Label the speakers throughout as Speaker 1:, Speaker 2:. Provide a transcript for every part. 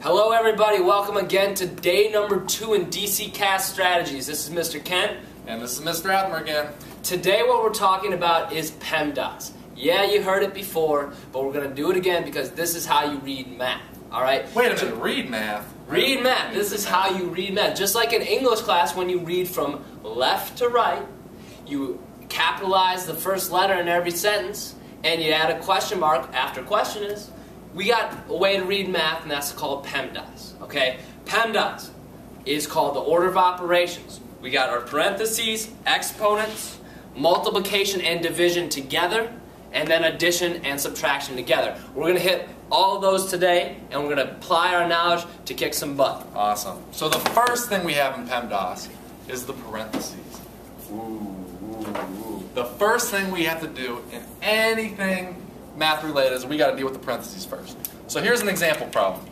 Speaker 1: Hello, everybody. Welcome again to day number two in DC CAS Strategies. This is Mr. Kent.
Speaker 2: And this is Mr. Athmer again.
Speaker 1: Today, what we're talking about is PEMDAS. Yeah, you heard it before, but we're going to do it again because this is how you read math. All right?
Speaker 2: Wait a minute, read math.
Speaker 1: Read math. This is how you read math. Just like in English class, when you read from left to right, you capitalize the first letter in every sentence, and you add a question mark after question is. We got a way to read math, and that's called PEMDAS. Okay? PEMDAS is called the order of operations. We got our parentheses, exponents, multiplication and division together, and then addition and subtraction together. We're going to hit all of those today, and we're going to apply our knowledge to kick some butt.
Speaker 2: Awesome. So the first thing we have in PEMDAS is the parentheses. Ooh, ooh, ooh. The first thing we have to do in anything math related is we got to deal with the parentheses first. So here's an example problem.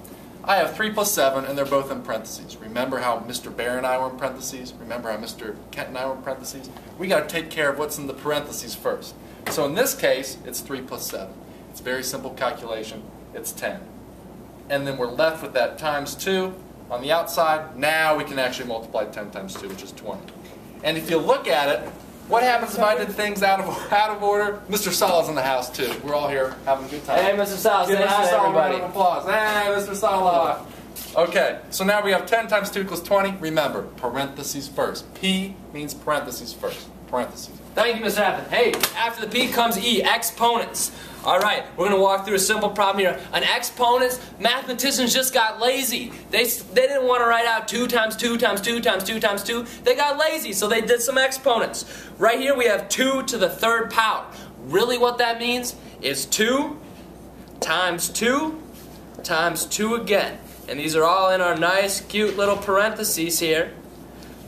Speaker 2: I have 3 plus 7, and they're both in parentheses. Remember how Mr. Bear and I were in parentheses? Remember how Mr. Kent and I were in parentheses? We got to take care of what's in the parentheses first. So in this case, it's 3 plus 7. It's very simple calculation. It's 10. And then we're left with that times 2 on the outside. Now we can actually multiply 10 times 2, which is 20. And if you look at it, what happens if I did things out of out of order? Mr. Sala's in the house too. We're all here having a good time.
Speaker 1: Hey, Mr. Sal,
Speaker 2: Give Mr.
Speaker 1: hi to
Speaker 2: Sala a round
Speaker 1: everybody.
Speaker 2: of applause. Hey, Mr. Sala. Okay, so now we have 10 times 2 equals 20. Remember, parentheses first. P means parentheses first. Parentheses.
Speaker 1: Thank you, Mr. Appin. Hey, after the P comes E, exponents. All right, we're going to walk through a simple problem here. An exponents, mathematicians just got lazy. They, they didn't want to write out 2 times 2 times 2 times 2 times 2. They got lazy, so they did some exponents. Right here we have 2 to the third power. Really what that means is 2 times 2 times 2 again. And these are all in our nice, cute little parentheses here.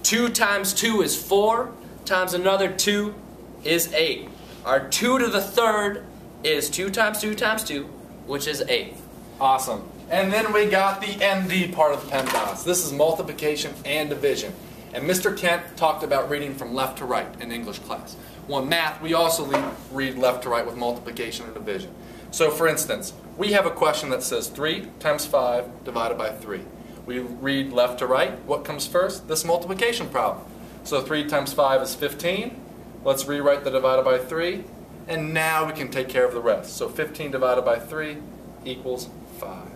Speaker 1: 2 times 2 is 4, times another 2 is 8. Our 2 to the third is 2 times 2 times 2, which is 8.
Speaker 2: Awesome. And then we got the MD part of the PEMDAS. This is multiplication and division. And Mr. Kent talked about reading from left to right in English class. Well, in math, we also read left to right with multiplication and division. So, for instance, we have a question that says 3 times 5 divided by 3. We read left to right. What comes first? This multiplication problem. So 3 times 5 is 15. Let's rewrite the divided by 3. And now we can take care of the rest. So 15 divided by 3 equals 5.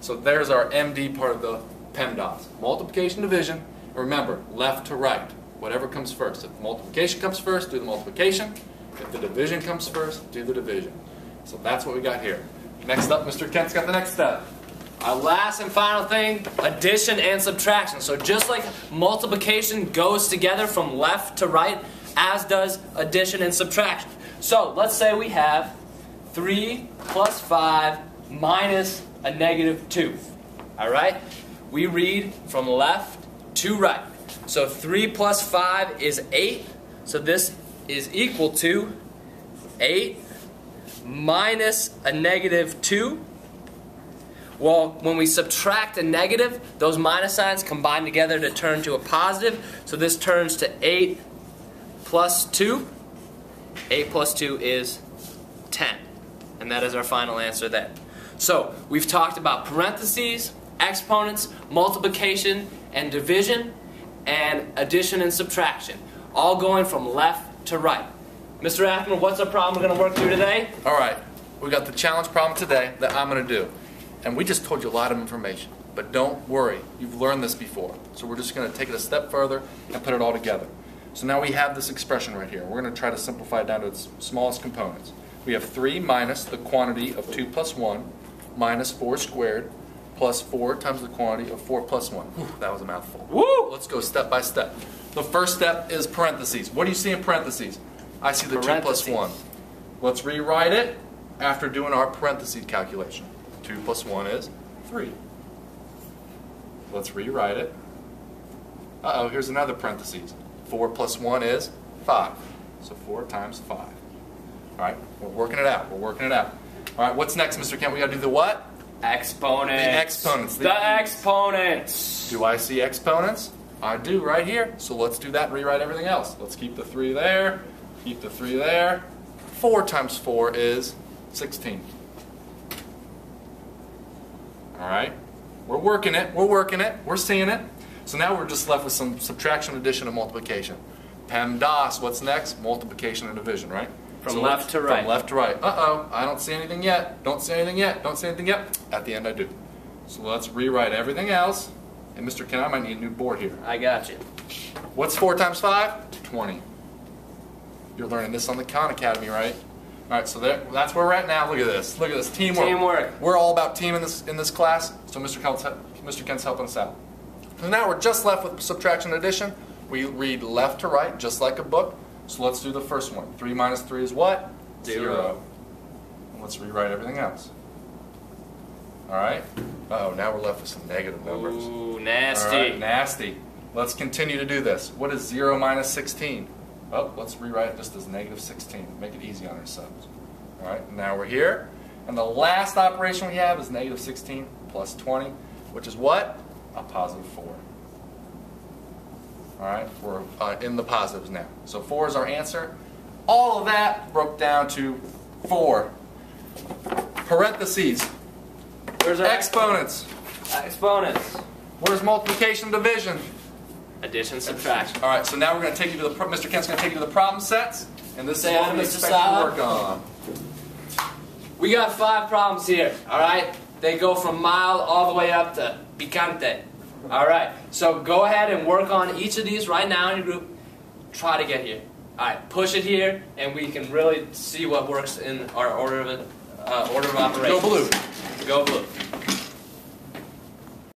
Speaker 2: So there's our MD part of the PEMDAS. Multiplication, division. Remember, left to right. Whatever comes first. If multiplication comes first, do the multiplication. If the division comes first, do the division. So that's what we got here. Next up, Mr. Kent's got the next step.
Speaker 1: Our last and final thing, addition and subtraction. So just like multiplication goes together from left to right, as does addition and subtraction. So let's say we have 3 plus 5 minus a negative 2. All right? We read from left to right. So 3 plus 5 is 8. So this is equal to 8 minus a negative 2. Well, when we subtract a negative, those minus signs combine together to turn to a positive. So this turns to 8 plus 2. 8 plus 2 is 10. And that is our final answer there. So we've talked about parentheses, exponents, multiplication and division, and addition and subtraction. All going from left to right. Mr. Athmer, what's the problem we're going to work through today?
Speaker 2: All right, we got the challenge problem today that I'm going to do. And we just told you a lot of information. But don't worry, you've learned this before. So we're just going to take it a step further and put it all together. So now we have this expression right here. We're going to try to simplify it down to its smallest components. We have 3 minus the quantity of 2 plus 1 minus 4 squared plus 4 times the quantity of 4 plus 1. Whew, that was a mouthful.
Speaker 1: Woo!
Speaker 2: Let's go step by step. The first step is parentheses. What do you see in parentheses? I see the 2 1. Let's rewrite it after doing our parentheses calculation. 2 plus 1 is 3. Let's rewrite it. Uh-oh, here's another parentheses. 4 plus 1 is 5. So 4 times 5. All right, we're working it out. We're working it out. All right, what's next, Mr. Kent? We got to do the what?
Speaker 1: Exponents.
Speaker 2: The exponents.
Speaker 1: The exponents.
Speaker 2: Do I see exponents? I do right here. So let's do that and rewrite everything else. Let's keep the 3 there. Keep the 3 there. 4 times 4 is 16. All right. We're working it. We're working it. We're seeing it. So now we're just left with some subtraction, addition, and multiplication. PEMDAS, what's next? Multiplication and division, right?
Speaker 1: From
Speaker 2: So
Speaker 1: left to right.
Speaker 2: From left to right. Uh-oh, I don't see anything yet. Don't see anything yet. Don't see anything yet. At the end I do. So let's rewrite everything else. And Mr. Ken, I might need a new board here.
Speaker 1: I got you.
Speaker 2: What's 4 times 5? 20. You're learning this on the Khan Academy, right? All right, so there, that's where we're at now. Look at this. Look at this. Teamwork.
Speaker 1: Teamwork.
Speaker 2: We're all about team in this, in this class, so Mr. Kent's, Mr. Kent's helping us out. So now we're just left with subtraction and addition. We read left to right, just like a book. So let's do the first one. 3 minus 3 is what?
Speaker 1: Zero.
Speaker 2: And let's rewrite everything else. All right? Uh-oh, now we're left with some negative numbers.
Speaker 1: Ooh, nasty.
Speaker 2: right, nasty. Let's continue to do this. What is 0 minus 16? Well, let's rewrite this as negative 16. Make it easy on ourselves. All right, now we're here. And the last operation we have is negative 16 plus 20, which is what? A positive 4. All right, we're uh, in the positives now. So 4 is our answer. All of that broke down to 4. Parentheses.
Speaker 1: Where's our
Speaker 2: Exponents.
Speaker 1: exponents?
Speaker 2: Where's multiplication and division?
Speaker 1: Addition, subtraction.
Speaker 2: All right, so now we're going to take you to the, pro- Mr. Kent's going to take you to the problem sets, and this
Speaker 1: Say
Speaker 2: is what we expect to work on.
Speaker 1: We got five problems here, all right? They go from mild all the way up to picante. All right, so go ahead and work on each of these right now in your group. Try to get here. All right, push it here, and we can really see what works in our order of uh, order of operations.
Speaker 2: Go blue.
Speaker 1: Go blue.